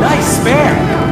Nice spare!